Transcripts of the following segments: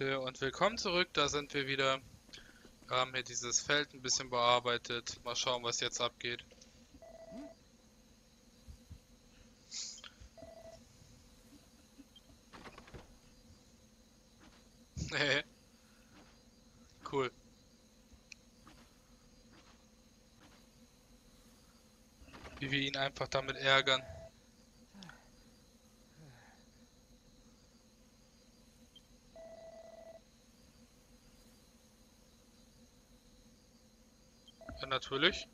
Leute und willkommen zurück, da sind wir wieder. Wir haben hier dieses Feld ein bisschen bearbeitet. Mal schauen, was jetzt abgeht. Nee. cool. Wie wir ihn einfach damit ärgern. Natürlich.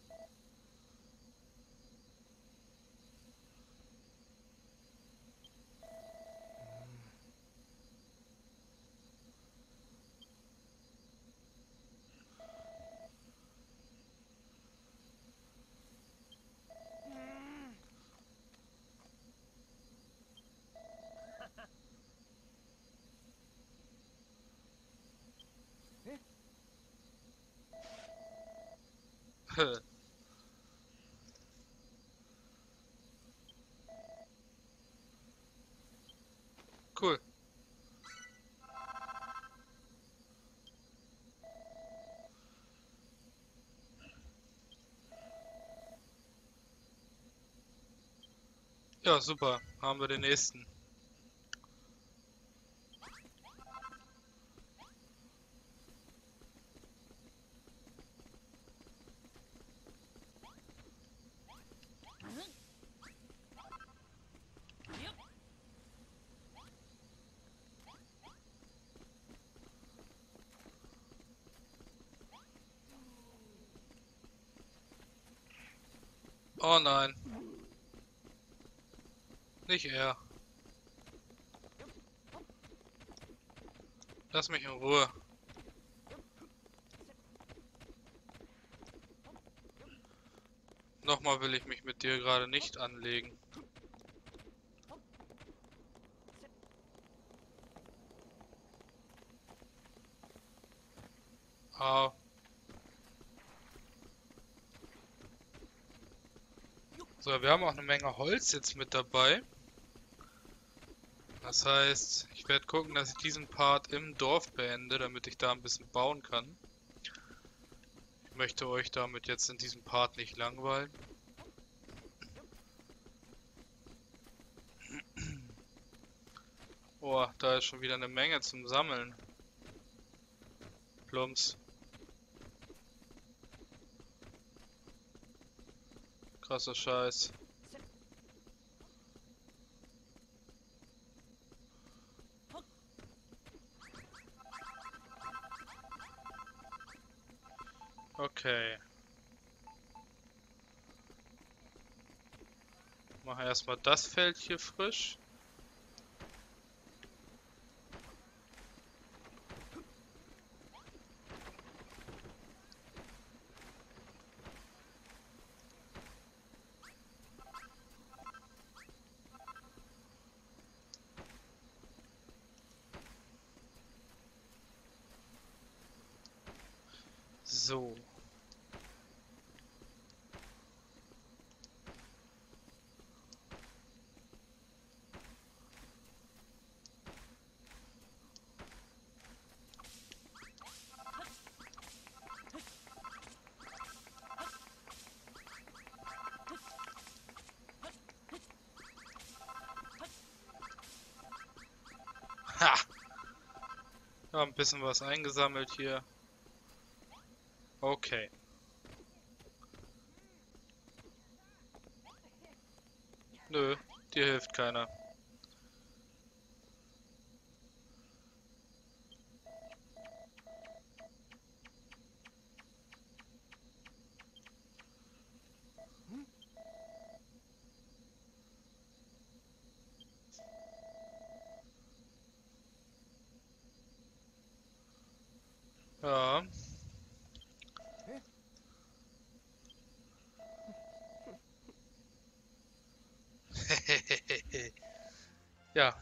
Cool. Ja, super. Haben wir den nächsten. Oh nein. Nicht er. Lass mich in Ruhe. Nochmal will ich mich mit dir gerade nicht anlegen. So, wir haben auch eine Menge Holz jetzt mit dabei. Das heißt, ich werde gucken, dass ich diesen Part im Dorf beende, damit ich da ein bisschen bauen kann. Ich möchte euch damit jetzt in diesem Part nicht langweilen. Oh, da ist schon wieder eine Menge zum Sammeln. Plumps. Krasser Scheiß. Okay. Machen erstmal das Feld hier frisch. Ja, ein bisschen was eingesammelt hier. Okay. Nö, dir hilft keiner. Ja.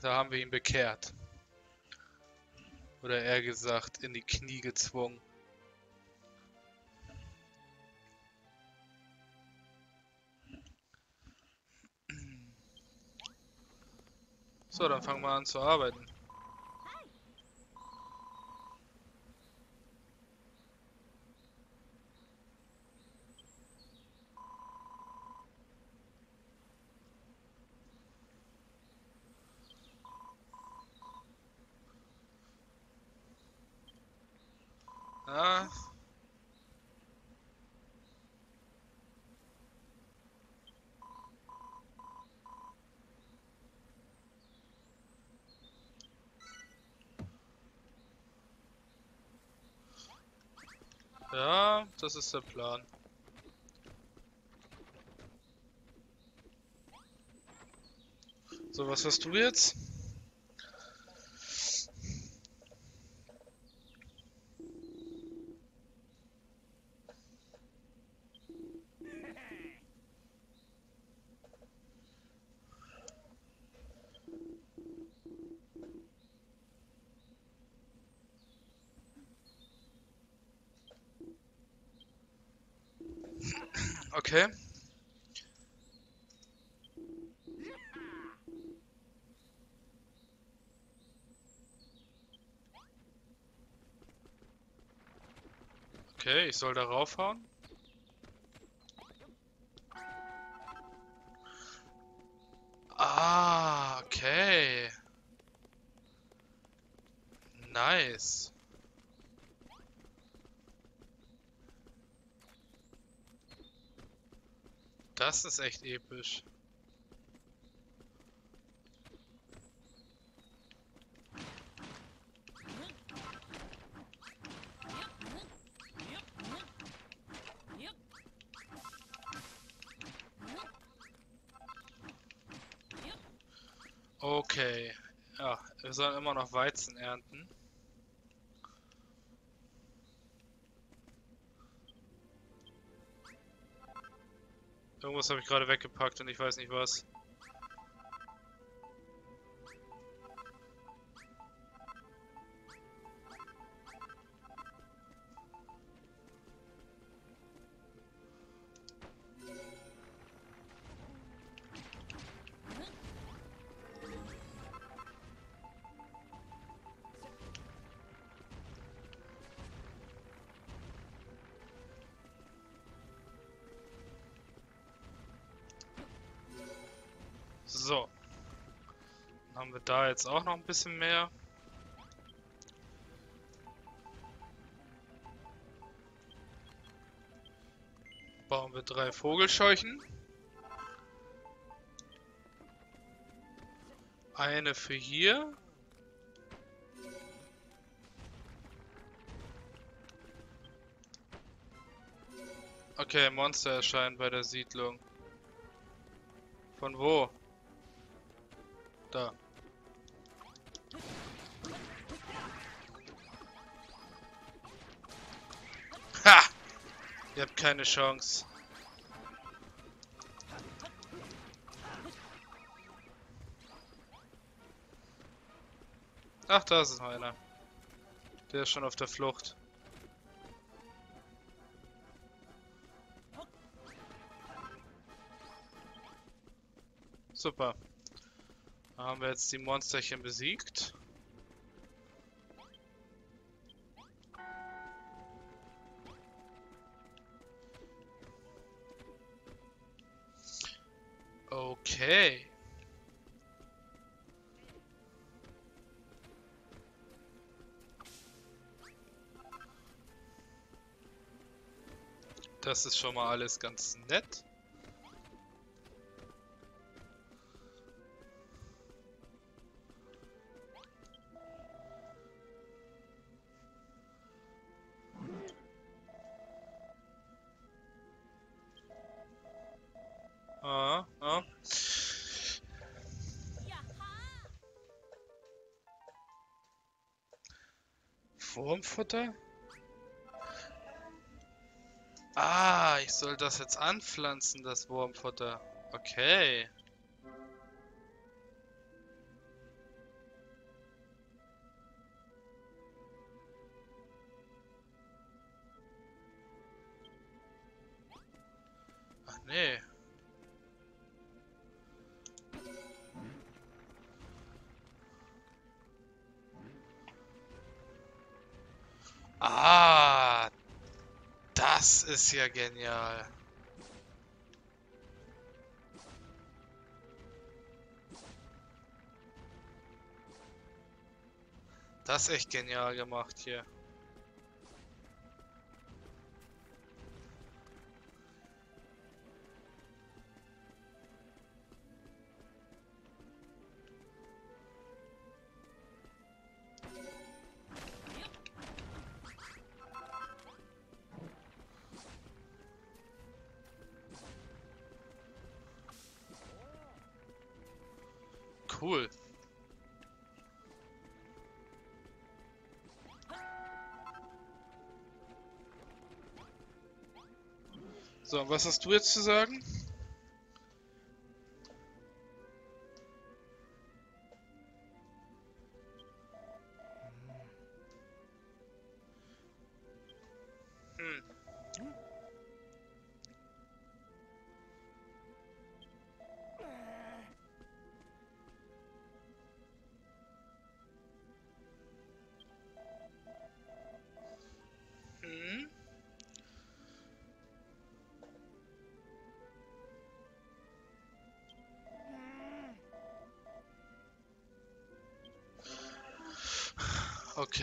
Da haben wir ihn bekehrt. Oder eher gesagt, in die Knie gezwungen. So, dann fangen wir an zu arbeiten. Ah. Ja, das ist der Plan. So, was hast du jetzt? Okay. Okay, ich soll da raufhauen. Das ist echt episch. Okay. Ja, wir sollen immer noch Weizen ernten. Irgendwas habe ich gerade weggepackt und ich weiß nicht was. Haben wir da jetzt auch noch ein bisschen mehr. Bauen wir drei Vogelscheuchen. Eine für hier. Okay, Monster erscheinen bei der Siedlung. Von wo? Da. Ha! Ihr habt keine Chance. Ach, da ist noch einer. Der ist schon auf der Flucht. Super. Haben wir jetzt die Monsterchen besiegt. Okay. Das ist schon mal alles ganz nett. Wurmfutter? Ah, ich soll das jetzt anpflanzen, das Wurmfutter. Okay. Ah, das ist ja genial. Das ist echt genial gemacht hier. So, was hast du jetzt zu sagen?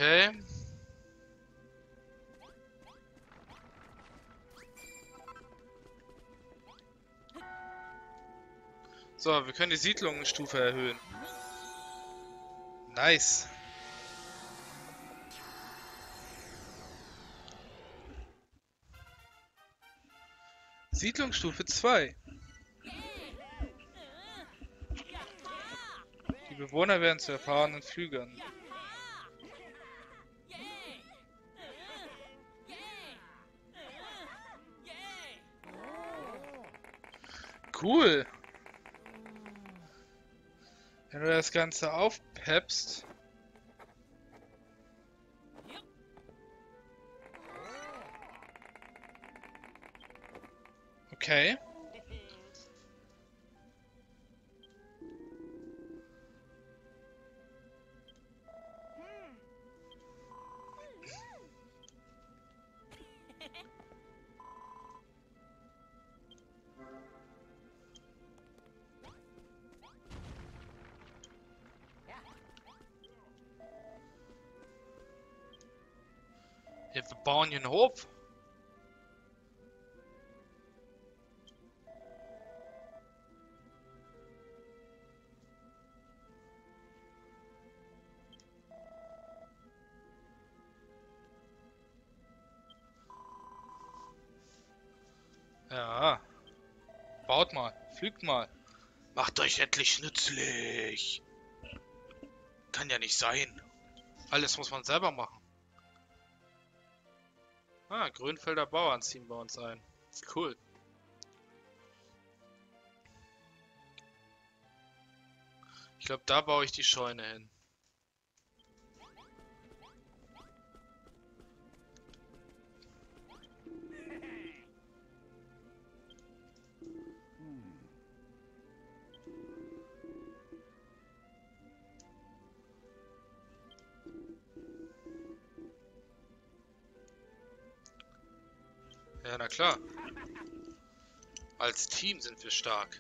Okay. So, wir können die Siedlungsstufe erhöhen. Nice. Siedlungsstufe 2. Die Bewohner werden zu erfahrenen Flügern. Cool. Wenn du das Ganze aufpeppst. Okay. Ja, wir bauen hier einen Hof. Ja. Baut mal. Pflügt mal. Macht euch endlich nützlich. Kann ja nicht sein. Alles muss man selber machen. Ah, Grünfelder Bauern ziehen bei uns ein. Cool. Ich glaube, da baue ich die Scheune hin. Ja, na klar. Als Team sind wir stark.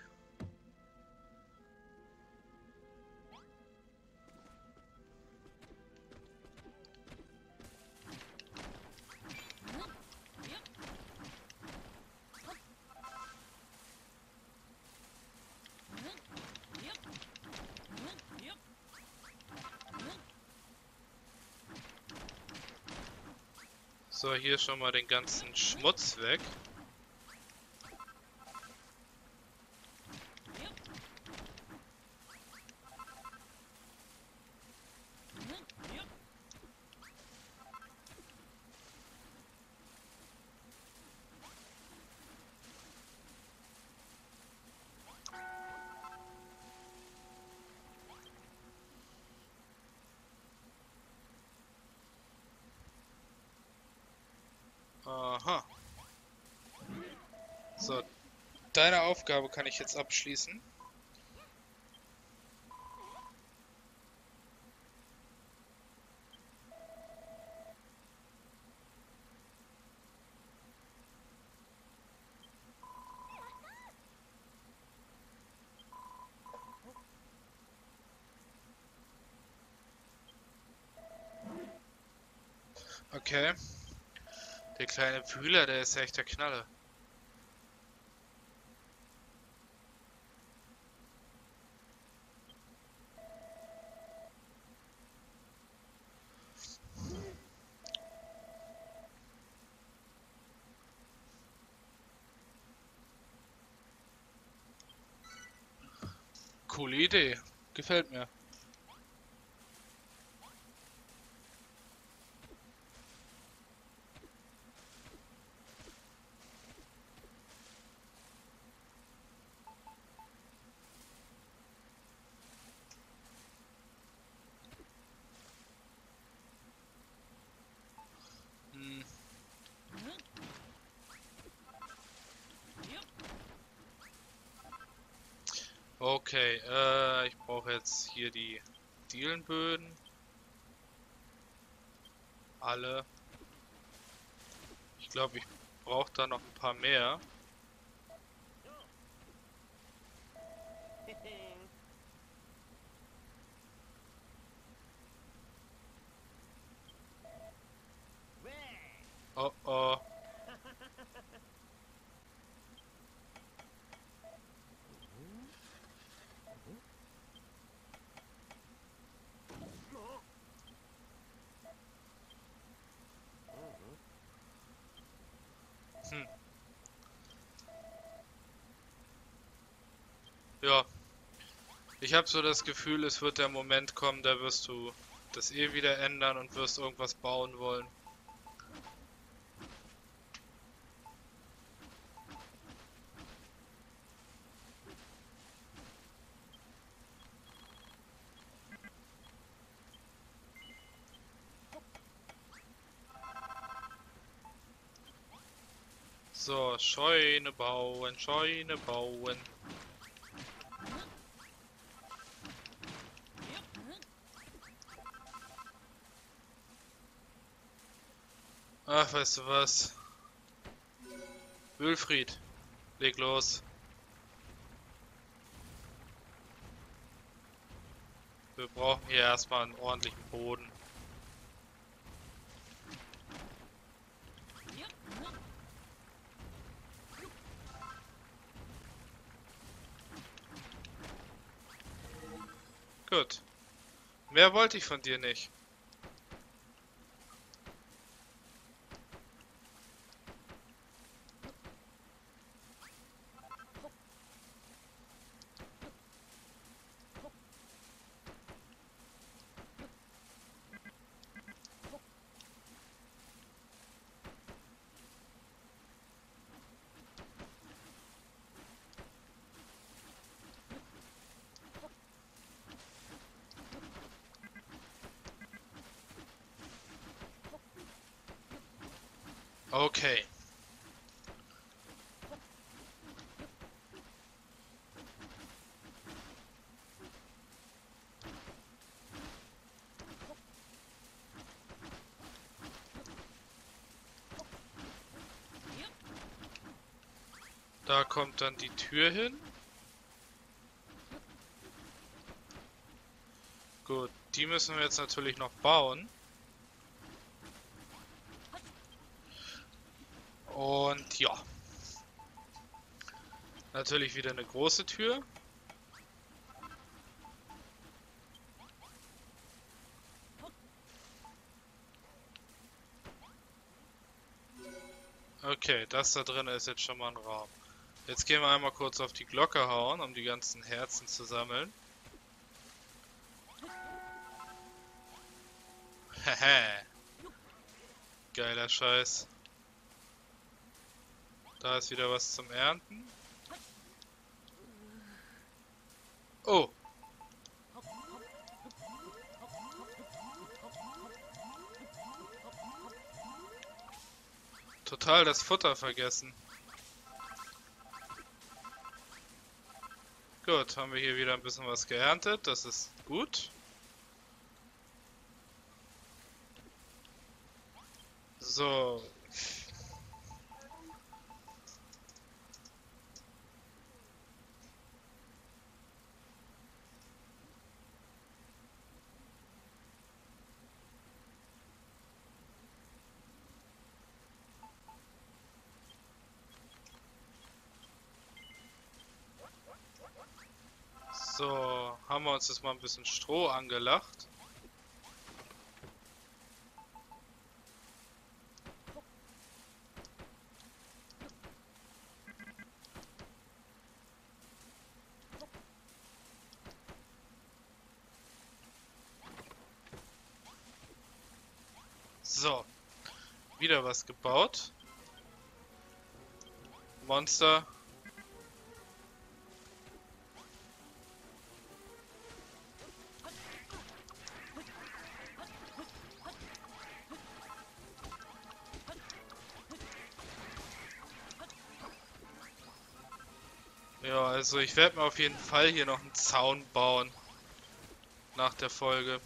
So, hier schon mal den ganzen Schmutz weg. Aha. So, deine Aufgabe kann ich jetzt abschließen. Okay. Der kleine Wühler, der ist ja echt der Knalle. Gefällt mir. Okay, äh, ich brauche jetzt hier die Dielenböden. Alle. Ich glaube, ich brauche da noch ein paar mehr. Oh oh. Hm. Ja. Ich habe so das Gefühl, es wird der Moment kommen, da wirst du das eh wieder ändern und wirst irgendwas bauen wollen. So, Scheune bauen, Scheune bauen. Ach, weißt du was? Wilfried, leg los. Wir brauchen hier erstmal einen ordentlichen Boden. Gut. Mehr wollte ich von dir nicht. Okay. Da kommt dann die Tür hin. Gut, die müssen wir jetzt natürlich noch bauen. Und ja. Natürlich wieder eine große Tür. Okay, das da drin ist jetzt schon mal ein Raum. Jetzt gehen wir einmal kurz auf die Glocke hauen, um die ganzen Herzen zu sammeln. Hehe. Geiler Scheiß. Da ist wieder was zum Ernten. Oh. Total das Futter vergessen. Gut, haben wir hier wieder ein bisschen was geerntet. Das ist gut. So. So, haben wir uns das mal ein bisschen Stroh angelacht. So, wieder was gebaut. Monster also ich werde mir auf jeden Fall hier noch einen Zaun bauen. Nach der Folge.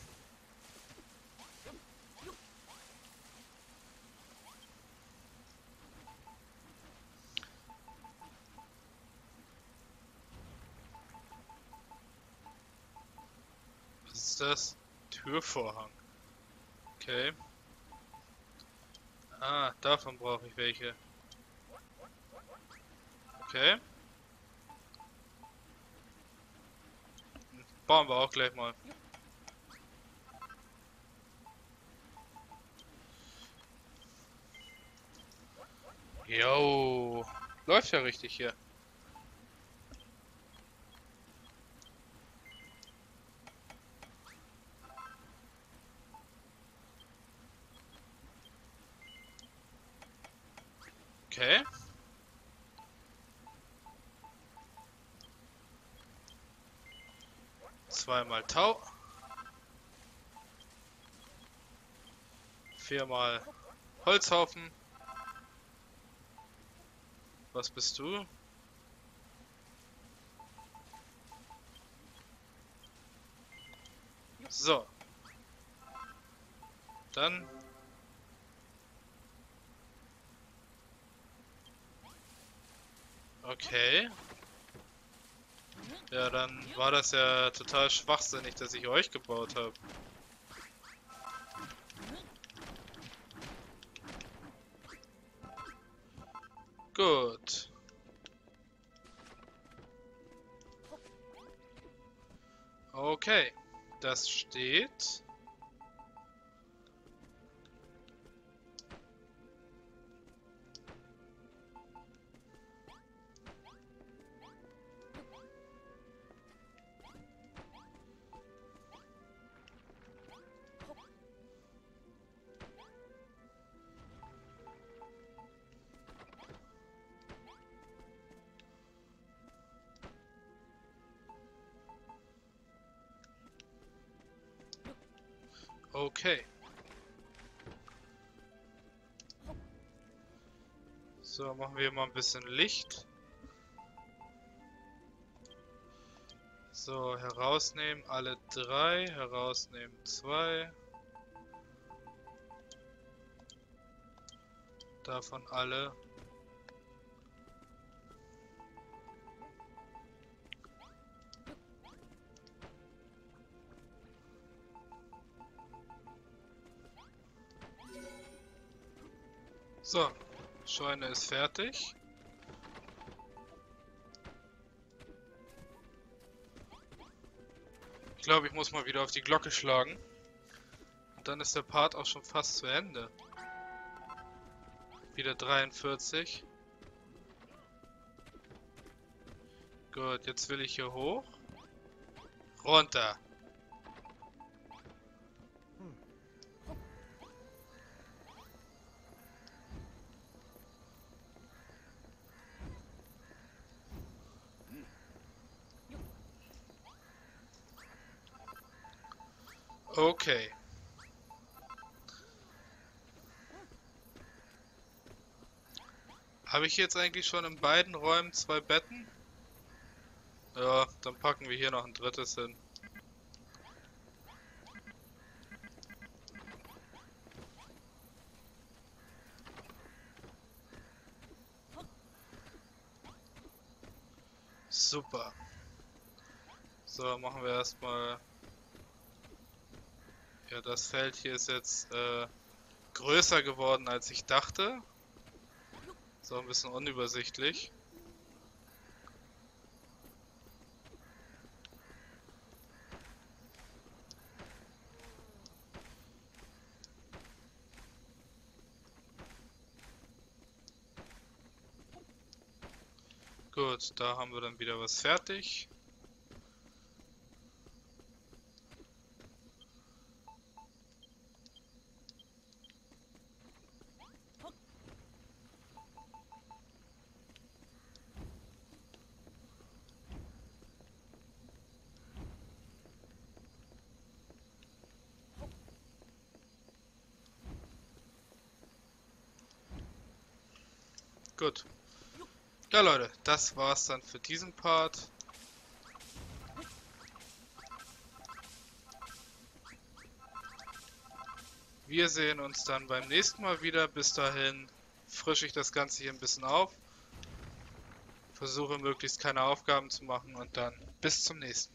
Was ist das? Türvorhang. Okay. Ah, davon brauche ich welche. Okay. Bauen wir auch gleich mal. Jo, läuft ja richtig hier. Okay. Zweimal Tau. Viermal Holzhaufen. Was bist du? So. Dann. Okay. Ja, dann war das ja total schwachsinnig, dass ich euch gebaut habe. Gut. Okay, das steht. Okay. So, machen wir mal ein bisschen Licht. So, herausnehmen alle drei, herausnehmen zwei. Davon alle. So, Scheune ist fertig. Ich glaube, ich muss mal wieder auf die Glocke schlagen. Und dann ist der Part auch schon fast zu Ende. Wieder 43. Gut, jetzt will ich hier hoch. Runter. Okay. Habe ich jetzt eigentlich schon in beiden Räumen zwei Betten? Ja, dann packen wir hier noch ein drittes hin. Super. So, machen wir erstmal ja, das Feld hier ist jetzt äh, größer geworden, als ich dachte. So ein bisschen unübersichtlich. Gut, da haben wir dann wieder was fertig. Gut. Ja, Leute, das war's dann für diesen Part. Wir sehen uns dann beim nächsten Mal wieder. Bis dahin frische ich das Ganze hier ein bisschen auf. Versuche möglichst keine Aufgaben zu machen und dann bis zum nächsten Mal.